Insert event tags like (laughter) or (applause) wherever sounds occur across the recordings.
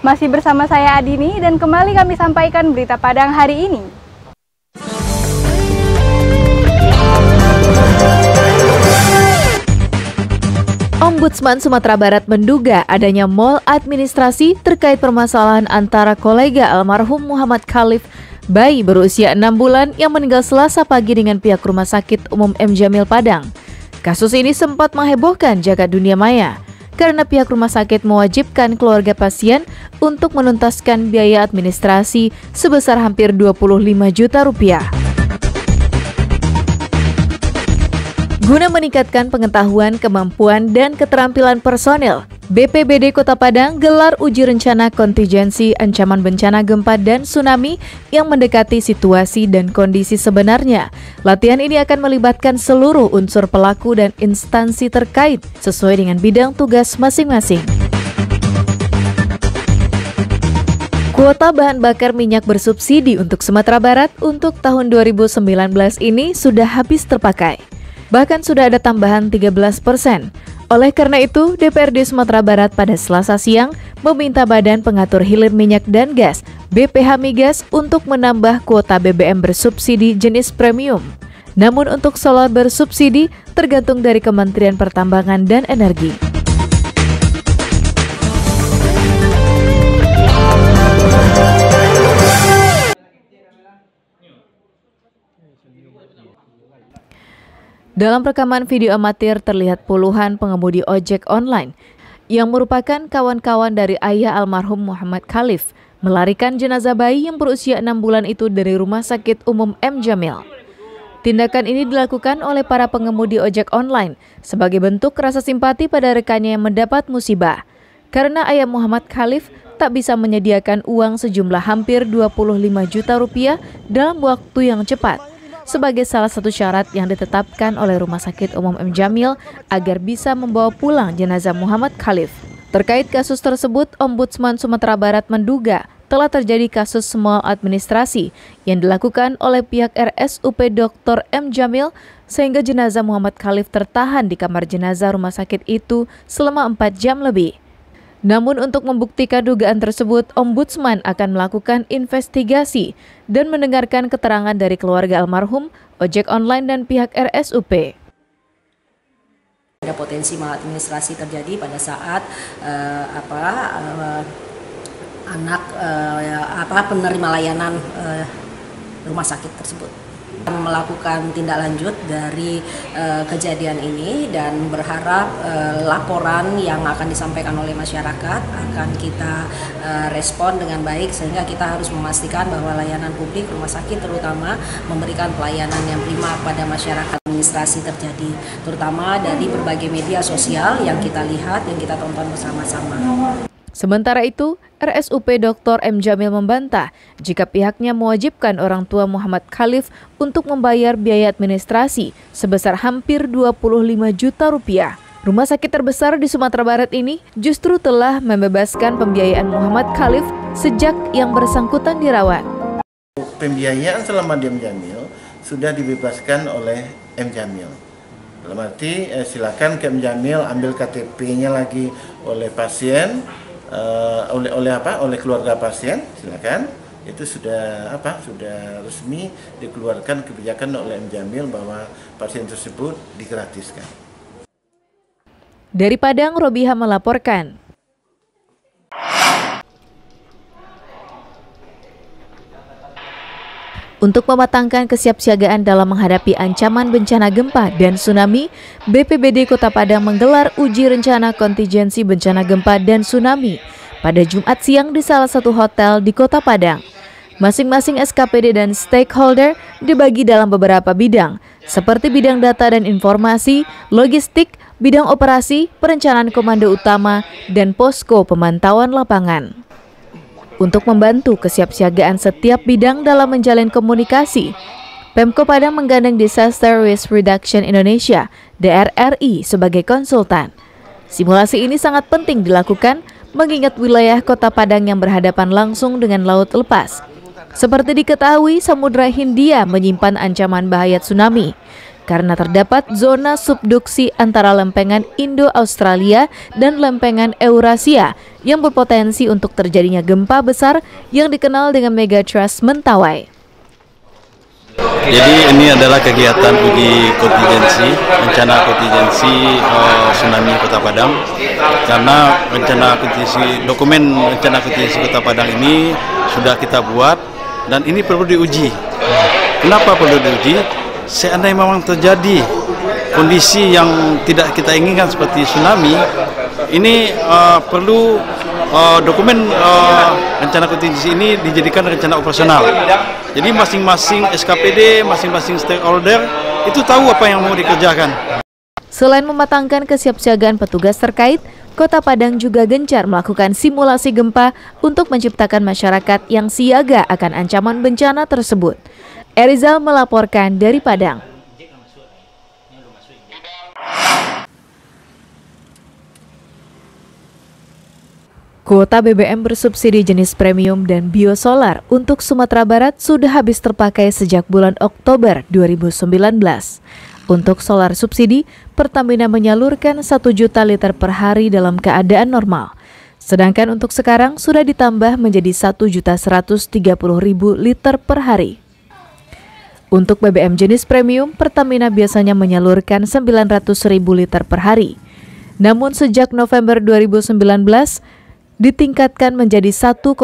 Masih bersama saya Adini dan kembali kami sampaikan berita Padang hari ini. Ombudsman Sumatera Barat menduga adanya mal administrasi terkait permasalahan antara kolega almarhum Muhammad Khalif bayi berusia 6 bulan yang meninggal selasa pagi dengan pihak Rumah Sakit Umum M. Jamil Padang. Kasus ini sempat menghebohkan jagat dunia maya karena pihak rumah sakit mewajibkan keluarga pasien untuk menuntaskan biaya administrasi sebesar hampir 25 juta rupiah. Guna meningkatkan pengetahuan, kemampuan, dan keterampilan personel, BPBD Kota Padang gelar uji rencana kontingensi ancaman bencana gempa dan tsunami yang mendekati situasi dan kondisi sebenarnya. Latihan ini akan melibatkan seluruh unsur pelaku dan instansi terkait sesuai dengan bidang tugas masing-masing. Kuota bahan bakar minyak bersubsidi untuk Sumatera Barat untuk tahun 2019 ini sudah habis terpakai. Bahkan sudah ada tambahan 13 persen. Oleh karena itu, DPRD Sumatera Barat pada selasa siang meminta Badan Pengatur Hilir Minyak dan Gas BPH Migas untuk menambah kuota BBM bersubsidi jenis premium. Namun untuk solar bersubsidi tergantung dari Kementerian Pertambangan dan Energi. Dalam rekaman video amatir terlihat puluhan pengemudi ojek online yang merupakan kawan-kawan dari ayah almarhum Muhammad Khalif melarikan jenazah bayi yang berusia enam bulan itu dari Rumah Sakit Umum M. Jamil. Tindakan ini dilakukan oleh para pengemudi ojek online sebagai bentuk rasa simpati pada rekannya yang mendapat musibah. Karena ayah Muhammad Khalif tak bisa menyediakan uang sejumlah hampir 25 juta rupiah dalam waktu yang cepat sebagai salah satu syarat yang ditetapkan oleh Rumah Sakit Umum M. Jamil agar bisa membawa pulang jenazah Muhammad Khalif. Terkait kasus tersebut, Ombudsman Sumatera Barat menduga telah terjadi kasus semua administrasi yang dilakukan oleh pihak RSUP Dr. M. Jamil sehingga jenazah Muhammad Khalif tertahan di kamar jenazah rumah sakit itu selama 4 jam lebih. Namun untuk membuktikan dugaan tersebut, Ombudsman akan melakukan investigasi dan mendengarkan keterangan dari keluarga almarhum, ojek online dan pihak RSUP. Ada potensi maladministrasi terjadi pada saat uh, apa uh, anak uh, apa penerima layanan uh, rumah sakit tersebut melakukan tindak lanjut dari uh, kejadian ini dan berharap uh, laporan yang akan disampaikan oleh masyarakat akan kita uh, respon dengan baik sehingga kita harus memastikan bahwa layanan publik rumah sakit terutama memberikan pelayanan yang prima pada masyarakat administrasi terjadi terutama dari berbagai media sosial yang kita lihat yang kita tonton bersama-sama. Sementara itu, RSUP Dr. M. Jamil membantah jika pihaknya mewajibkan orang tua Muhammad Khalif untuk membayar biaya administrasi sebesar hampir 25 juta rupiah. Rumah sakit terbesar di Sumatera Barat ini justru telah membebaskan pembiayaan Muhammad Khalif sejak yang bersangkutan dirawat. Pembiayaan selama M. Jamil sudah dibebaskan oleh M. Jamil. Dalam arti eh, silakan ke M. Jamil ambil KTP-nya lagi oleh pasien, uh, oleh oleh apa oleh keluarga pasien silakan itu sudah apa sudah resmi dikeluarkan kebijakan oleh M Jamil bahwa pasien tersebut digratiskan. Dari Padang, Robiha melaporkan. Untuk mematangkan kesiapsiagaan dalam menghadapi ancaman bencana gempa dan tsunami, BPBD Kota Padang menggelar uji rencana kontingensi bencana gempa dan tsunami pada Jumat siang di salah satu hotel di Kota Padang. Masing-masing SKPD dan stakeholder dibagi dalam beberapa bidang, seperti bidang data dan informasi, logistik, bidang operasi, perencanaan komando utama, dan posko pemantauan lapangan untuk membantu kesiapsiagaan setiap bidang dalam menjalin komunikasi. Pemko Padang menggandeng Disaster Risk Reduction Indonesia (DRRI) sebagai konsultan. Simulasi ini sangat penting dilakukan mengingat wilayah Kota Padang yang berhadapan langsung dengan laut lepas. Seperti diketahui, Samudra Hindia menyimpan ancaman bahaya tsunami. Karena terdapat zona subduksi antara lempengan Indo-Australia dan lempengan Eurasia yang berpotensi untuk terjadinya gempa besar yang dikenal dengan megatrust Mentawai. Jadi ini adalah kegiatan uji kontingensi, rencana kontingensi uh, tsunami Kota Padang. Karena rencana kontingensi, dokumen rencana kontingensi Kota Padang ini sudah kita buat dan ini perlu diuji. Kenapa perlu diuji? Seandainya memang terjadi kondisi yang tidak kita inginkan seperti tsunami, ini uh, perlu uh, dokumen uh, rencana kontingensi ini dijadikan rencana operasional. Jadi masing-masing SKPD, masing-masing stakeholder itu tahu apa yang mau dikerjakan. Selain mematangkan kesiapsiagaan petugas terkait, Kota Padang juga gencar melakukan simulasi gempa untuk menciptakan masyarakat yang siaga akan ancaman bencana tersebut. Erizal melaporkan dari Padang. Kuota BBM bersubsidi jenis premium dan biosolar untuk Sumatera Barat sudah habis terpakai sejak bulan Oktober 2019. Untuk solar subsidi, Pertamina menyalurkan 1 juta liter per hari dalam keadaan normal. Sedangkan untuk sekarang sudah ditambah menjadi 1 juta 130 ribu liter per hari. Untuk BBM jenis premium, Pertamina biasanya menyalurkan 900 ribu liter per hari. Namun sejak November 2019, ditingkatkan menjadi 1,1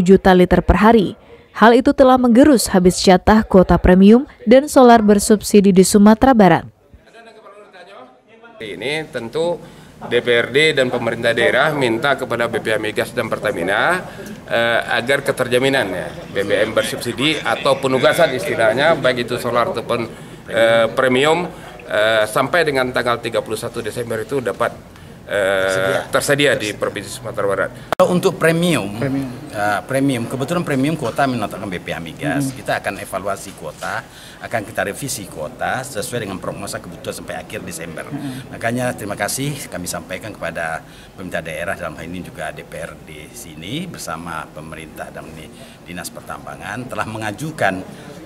juta liter per hari. Hal itu telah menggerus habis jatah kuota premium dan solar bersubsidi di Sumatera Barat. Ini tentu DPRD dan pemerintah daerah minta kepada BPA Migas dan Pertamina eh, agar keterjaminan ya BBM bersubsidi atau penugasan istilahnya baik itu solar ataupun eh, premium eh, sampai dengan tanggal 31 Desember itu dapat tersedia. tersedia di Provinsi Sumatera Barat. Untuk premium, premium, uh, premium kebetulan premium kuota menetapkan BPH Migas, hmm. kita akan evaluasi kuota, akan kita revisi kuota sesuai dengan prognosa kebutuhan sampai akhir Desember. Hmm. Makanya terima kasih kami sampaikan kepada pemerintah daerah dalam hal ini juga DPR di sini bersama pemerintah dan dinas pertambangan telah mengajukan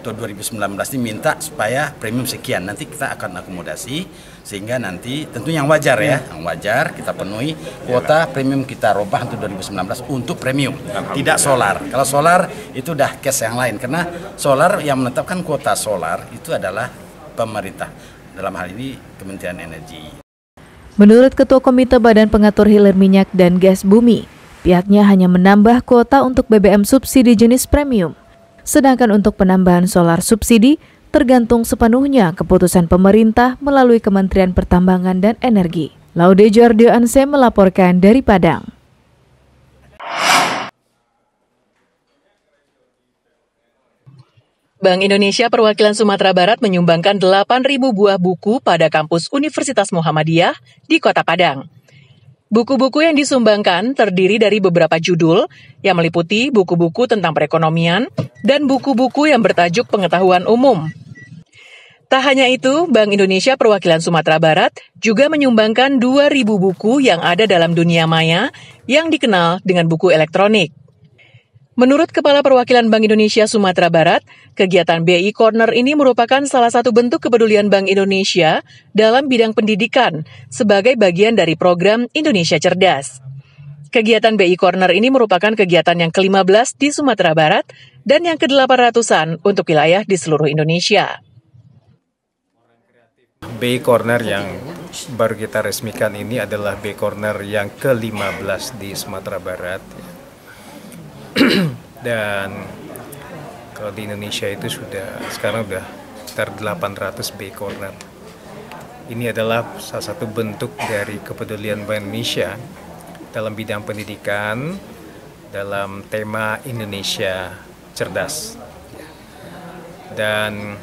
tahun 2019 ini minta supaya premium sekian. Nanti kita akan akomodasi sehingga nanti tentu yang wajar ya yang wajar kita penuhi kuota premium kita robah untuk 2019 untuk premium tidak solar. Kalau solar itu udah case yang lain. Karena solar yang menetapkan kuota solar itu adalah pemerintah. Dalam hal ini Kementerian Energi. Menurut Ketua Komite Badan Pengatur Hilir Minyak dan Gas Bumi, pihaknya hanya menambah kuota untuk BBM subsidi jenis premium. Sedangkan untuk penambahan solar subsidi tergantung sepenuhnya keputusan pemerintah melalui Kementerian Pertambangan dan Energi. Laude Jordio Anse melaporkan dari Padang. Bank Indonesia Perwakilan Sumatera Barat menyumbangkan 8.000 buah buku pada kampus Universitas Muhammadiyah di Kota Padang. Buku-buku yang disumbangkan terdiri dari beberapa judul yang meliputi buku-buku tentang perekonomian dan buku-buku yang bertajuk pengetahuan umum. Tak hanya itu, Bank Indonesia Perwakilan Sumatera Barat juga menyumbangkan 2.000 buku yang ada dalam dunia maya yang dikenal dengan buku elektronik. Menurut Kepala Perwakilan Bank Indonesia Sumatera Barat, kegiatan BI Corner ini merupakan salah satu bentuk kepedulian Bank Indonesia dalam bidang pendidikan sebagai bagian dari program Indonesia Cerdas. Kegiatan BI Corner ini merupakan kegiatan yang ke-15 di Sumatera Barat dan yang ke-800-an untuk wilayah di seluruh Indonesia. BI Corner yang baru kita resmikan ini adalah BI Corner yang ke-15 di Sumatera Barat (clears throat) dan kalau di Indonesia itu sudah sekarang sudah sekitar 800 B corner. Ini adalah salah satu bentuk dari kepedulian Bank Indonesia dalam bidang pendidikan dalam tema Indonesia cerdas. Dan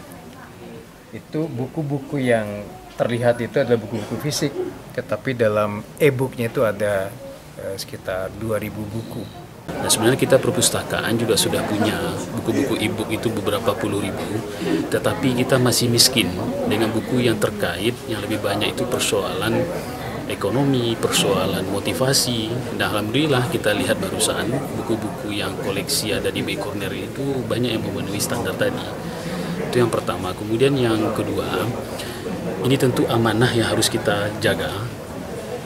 itu buku-buku yang terlihat itu adalah buku-buku fisik, tetapi dalam e-booknya itu ada eh, sekitar 2000 buku Nah sebenarnya kita perpustakaan juga sudah punya buku-buku e-book itu beberapa puluh ribu, tetapi kita masih miskin dengan buku yang terkait yang lebih banyak itu persoalan ekonomi, persoalan motivasi. Dan alhamdulillah kita lihat barusan buku-buku yang koleksi ada di B Corner itu banyak yang memenuhi standar tadi. Itu yang pertama. Kemudian yang kedua, ini tentu amanah yang harus kita jaga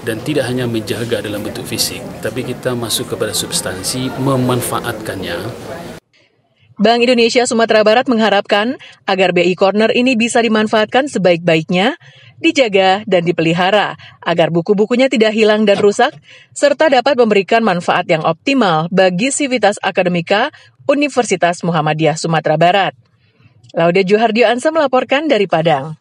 dan tidak hanya menjaga dalam bentuk fisik, tapi kita masuk kepada substansi memanfaatkannya. Bank Indonesia Sumatera Barat mengharapkan agar BI Corner ini bisa dimanfaatkan sebaik-baiknya, dijaga dan dipelihara agar buku-bukunya tidak hilang dan rusak, serta dapat memberikan manfaat yang optimal bagi sivitas akademika Universitas Muhammadiyah Sumatera Barat. Laude Juhardio Ansa melaporkan dari Padang.